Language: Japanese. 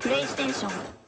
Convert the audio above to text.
プレイステーション